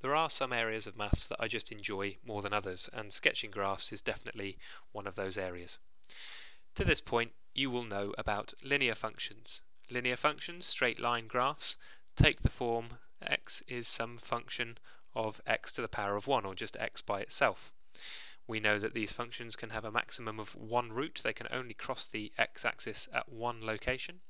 there are some areas of maths that I just enjoy more than others, and sketching graphs is definitely one of those areas. To this point, you will know about linear functions. Linear functions, straight line graphs, take the form x is some function of x to the power of 1, or just x by itself. We know that these functions can have a maximum of one root, they can only cross the x-axis at one location.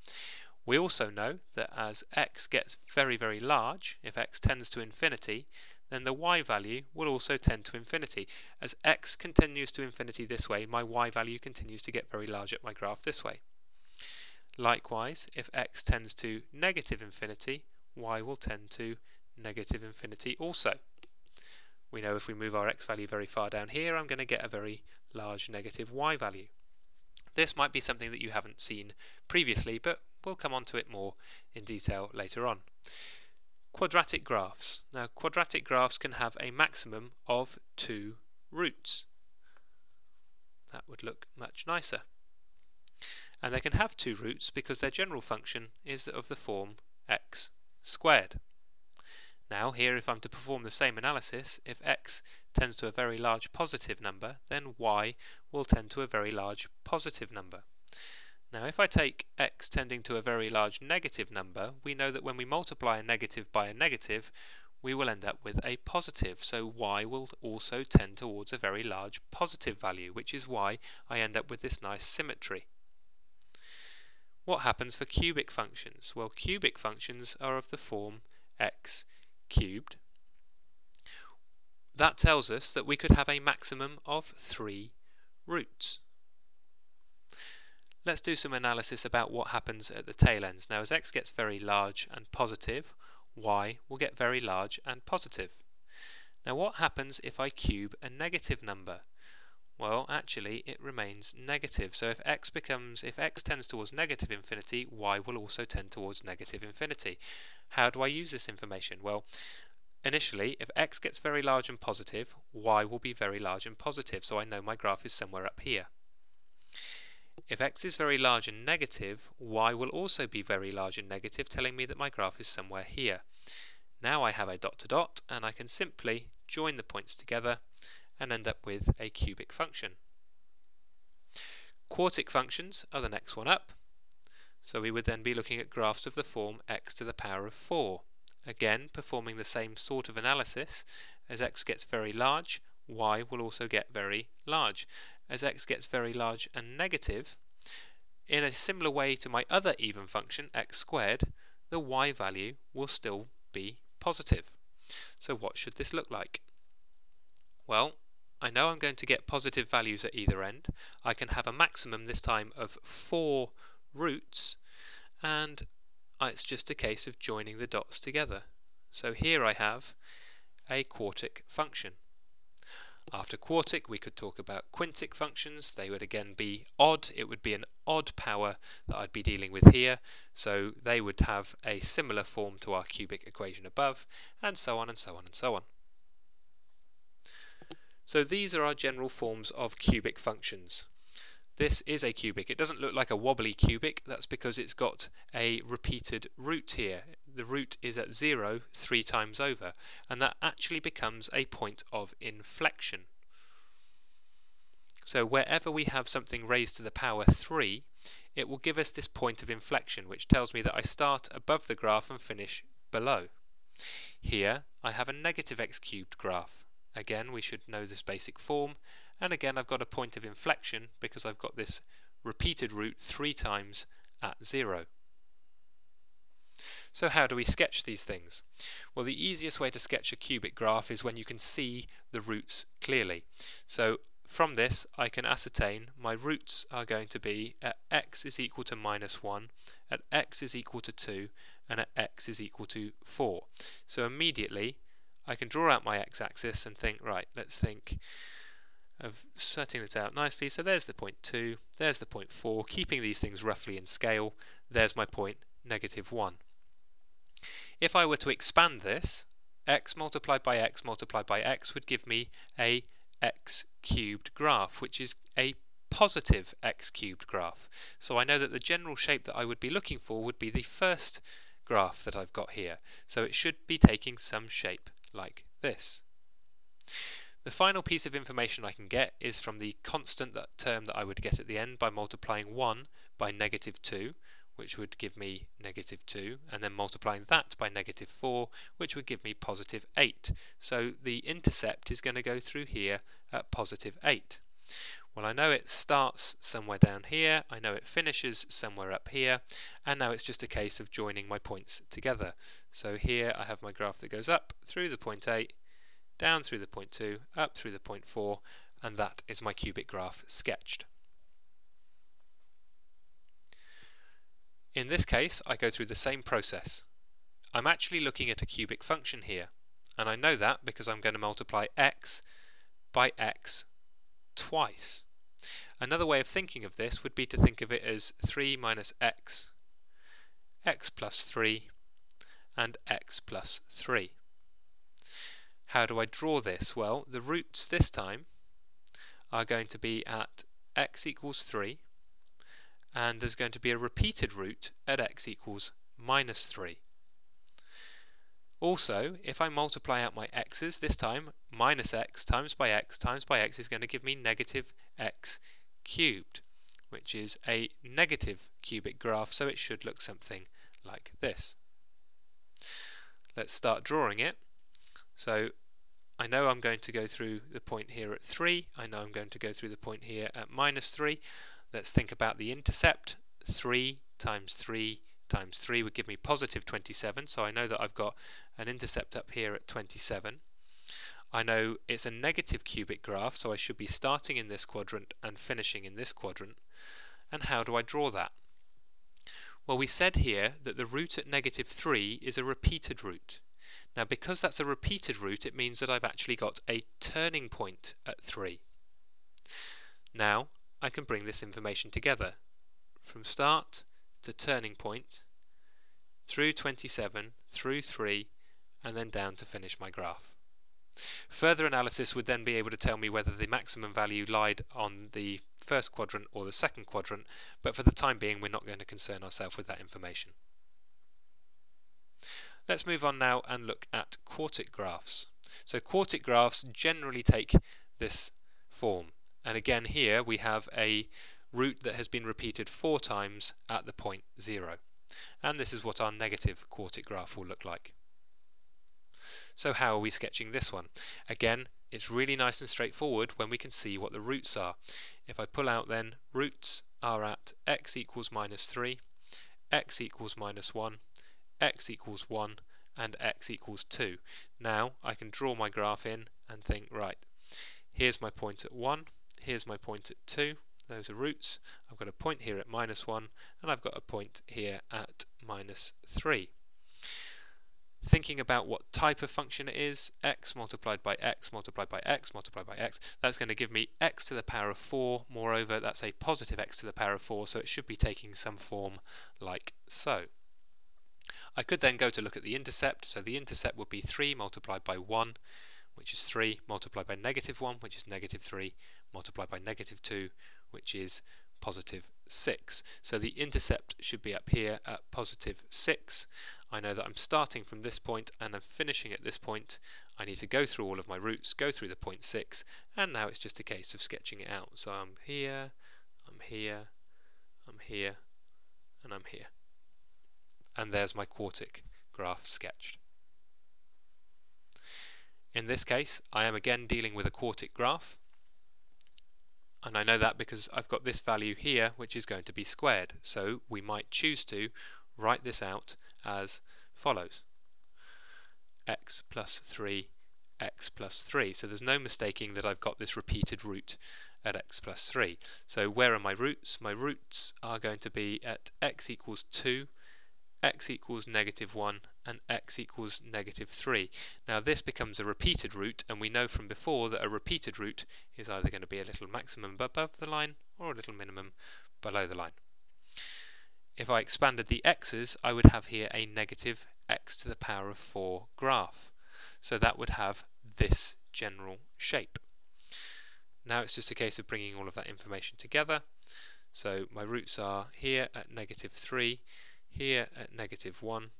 We also know that as x gets very, very large, if x tends to infinity, then the y value will also tend to infinity. As x continues to infinity this way, my y value continues to get very large at my graph this way. Likewise, if x tends to negative infinity, y will tend to negative infinity also. We know if we move our x value very far down here, I'm going to get a very large negative y value. This might be something that you haven't seen previously, but we'll come on to it more in detail later on. Quadratic graphs. Now, quadratic graphs can have a maximum of two roots. That would look much nicer. And they can have two roots because their general function is of the form x squared. Now here if I'm to perform the same analysis, if x tends to a very large positive number, then y will tend to a very large positive number. Now if I take x tending to a very large negative number, we know that when we multiply a negative by a negative, we will end up with a positive, so y will also tend towards a very large positive value, which is why I end up with this nice symmetry. What happens for cubic functions? Well, cubic functions are of the form x cubed. That tells us that we could have a maximum of three roots. Let's do some analysis about what happens at the tail ends. Now as x gets very large and positive, y will get very large and positive. Now what happens if I cube a negative number? Well, actually, it remains negative. So if x becomes, if x tends towards negative infinity, y will also tend towards negative infinity. How do I use this information? Well, initially, if x gets very large and positive, y will be very large and positive. So I know my graph is somewhere up here. If x is very large and negative, y will also be very large and negative, telling me that my graph is somewhere here. Now I have a dot to dot, and I can simply join the points together and end up with a cubic function. Quartic functions are the next one up. So we would then be looking at graphs of the form x to the power of 4. Again, performing the same sort of analysis. As x gets very large, y will also get very large. As x gets very large and negative, in a similar way to my other even function, x squared, the y value will still be positive. So what should this look like? Well, I know I'm going to get positive values at either end. I can have a maximum this time of four roots and it's just a case of joining the dots together. So here I have a quartic function. After quartic we could talk about quintic functions. They would again be odd. It would be an odd power that I'd be dealing with here. So they would have a similar form to our cubic equation above and so on and so on and so on. So these are our general forms of cubic functions. This is a cubic. It doesn't look like a wobbly cubic. That's because it's got a repeated root here. The root is at 0 three times over, and that actually becomes a point of inflection. So wherever we have something raised to the power 3, it will give us this point of inflection, which tells me that I start above the graph and finish below. Here, I have a negative x cubed graph. Again, we should know this basic form. And again, I've got a point of inflection because I've got this repeated root three times at zero. So how do we sketch these things? Well, the easiest way to sketch a cubic graph is when you can see the roots clearly. So from this, I can ascertain my roots are going to be at x is equal to minus 1, at x is equal to 2, and at x is equal to 4. So immediately, I can draw out my x-axis and think, right, let's think of setting this out nicely. So there's the point 2, there's the point 4, keeping these things roughly in scale. There's my point, negative 1. If I were to expand this, x multiplied by x multiplied by x would give me a x cubed graph, which is a positive x cubed graph. So I know that the general shape that I would be looking for would be the first graph that I've got here. So it should be taking some shape like this. The final piece of information I can get is from the constant that term that I would get at the end by multiplying 1 by negative 2, which would give me negative 2, and then multiplying that by negative 4, which would give me positive 8. So the intercept is going to go through here at positive 8. Well, I know it starts somewhere down here, I know it finishes somewhere up here, and now it's just a case of joining my points together. So here I have my graph that goes up through the point 8, down through the point 2, up through the point 4, and that is my cubic graph sketched. In this case, I go through the same process. I'm actually looking at a cubic function here, and I know that because I'm going to multiply x by x twice. Another way of thinking of this would be to think of it as 3 minus x, x plus 3, and x plus 3. How do I draw this? Well, the roots this time are going to be at x equals 3, and there's going to be a repeated root at x equals minus 3. Also, if I multiply out my x's, this time minus x times by x times by x is going to give me negative x cubed, which is a negative cubic graph, so it should look something like this. Let's start drawing it. So I know I'm going to go through the point here at 3, I know I'm going to go through the point here at minus 3, Let's think about the intercept. 3 times 3 times 3 would give me positive 27, so I know that I've got an intercept up here at 27. I know it's a negative cubic graph, so I should be starting in this quadrant and finishing in this quadrant. And how do I draw that? Well, we said here that the root at negative 3 is a repeated root. Now, because that's a repeated root, it means that I've actually got a turning point at 3. Now, I can bring this information together from start to turning point through 27, through 3, and then down to finish my graph. Further analysis would then be able to tell me whether the maximum value lied on the first quadrant or the second quadrant, but for the time being we're not going to concern ourselves with that information. Let's move on now and look at quartic graphs. So quartic graphs generally take this form. And again here we have a root that has been repeated four times at the point 0. And this is what our negative quartic graph will look like. So how are we sketching this one? Again, it's really nice and straightforward when we can see what the roots are. If I pull out then, roots are at x equals minus 3, x equals minus 1, x equals 1, and x equals 2. Now I can draw my graph in and think, right, here's my point at 1, here's my point at 2, those are roots, I've got a point here at minus 1, and I've got a point here at minus 3. Thinking about what type of function it is, x multiplied by x multiplied by x multiplied by x, that's going to give me x to the power of 4, moreover that's a positive x to the power of 4, so it should be taking some form like so. I could then go to look at the intercept, so the intercept would be 3 multiplied by 1, which is 3, multiplied by negative 1, which is negative 3, multiplied by negative 2, which is positive 6. So the intercept should be up here at positive 6. I know that I'm starting from this point and I'm finishing at this point. I need to go through all of my roots, go through the point 6, and now it's just a case of sketching it out. So I'm here, I'm here, I'm here, and I'm here. And there's my quartic graph sketched. In this case, I am again dealing with a quartic graph, and I know that because I've got this value here which is going to be squared. So we might choose to write this out as follows. X plus 3 x plus 3 so there's no mistaking that I've got this repeated root at x plus 3 so where are my roots? My roots are going to be at x equals 2 x equals negative 1 and x equals negative 3. Now this becomes a repeated root and we know from before that a repeated root is either going to be a little maximum above the line or a little minimum below the line. If I expanded the x's I would have here a negative x to the power of 4 graph. So that would have this general shape. Now it's just a case of bringing all of that information together. So my roots are here at negative 3 here at negative 1,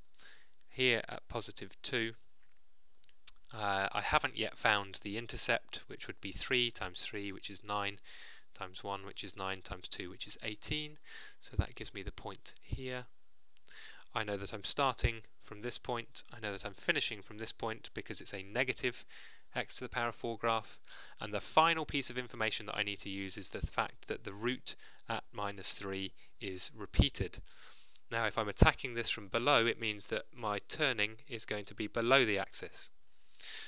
here at positive 2, Uh, I haven't yet found the intercept, which would be 3 times 3, which is 9, times 1, which is 9, times 2, which is 18. So that gives me the point here. I know that I'm starting from this point. I know that I'm finishing from this point because it's a negative x to the power of 4 graph. And the final piece of information that I need to use is the fact that the root at minus 3 is repeated. Now if I'm attacking this from below, it means that my turning is going to be below the axis.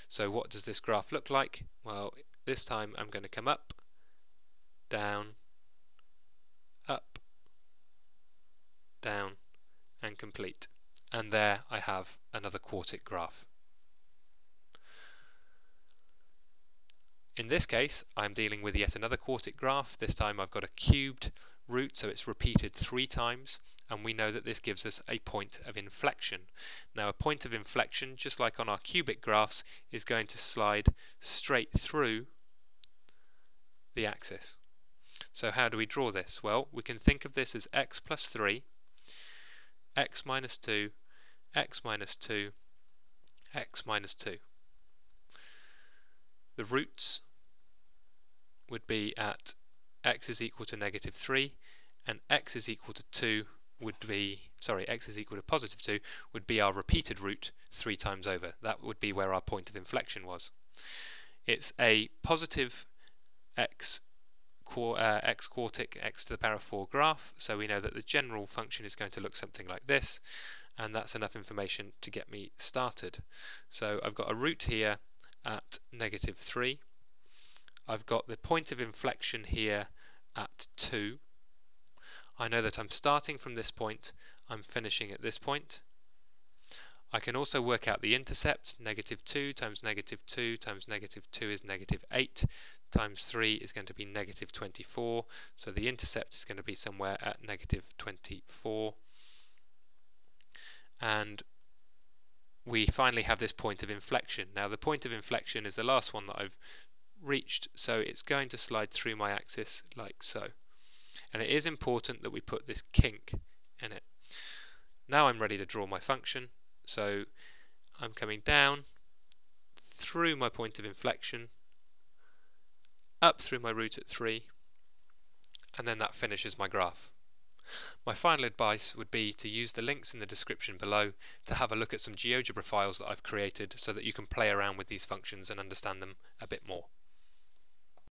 So what does this graph look like? Well, this time I'm going to come up, down, up, down, and complete. And there I have another quartic graph. In this case, I'm dealing with yet another quartic graph. This time I've got a cubed root, so it's repeated three times and we know that this gives us a point of inflection. Now a point of inflection, just like on our cubic graphs, is going to slide straight through the axis. So how do we draw this? Well, we can think of this as x plus 3, x minus 2, x minus 2, x minus 2. The roots would be at x is equal to negative 3 and x is equal to 2 would be, sorry, x is equal to positive 2 would be our repeated root three times over. That would be where our point of inflection was. It's a positive x, uh, x quartic x to the power of 4 graph, so we know that the general function is going to look something like this, and that's enough information to get me started. So I've got a root here at negative 3. I've got the point of inflection here at 2 I know that I'm starting from this point, I'm finishing at this point. I can also work out the intercept, negative 2 times negative 2 times negative 2 is negative 8, times 3 is going to be negative 24, so the intercept is going to be somewhere at negative 24. And we finally have this point of inflection. Now the point of inflection is the last one that I've reached, so it's going to slide through my axis like so and it is important that we put this kink in it. Now I'm ready to draw my function, so I'm coming down through my point of inflection, up through my root at 3, and then that finishes my graph. My final advice would be to use the links in the description below to have a look at some GeoGebra files that I've created so that you can play around with these functions and understand them a bit more.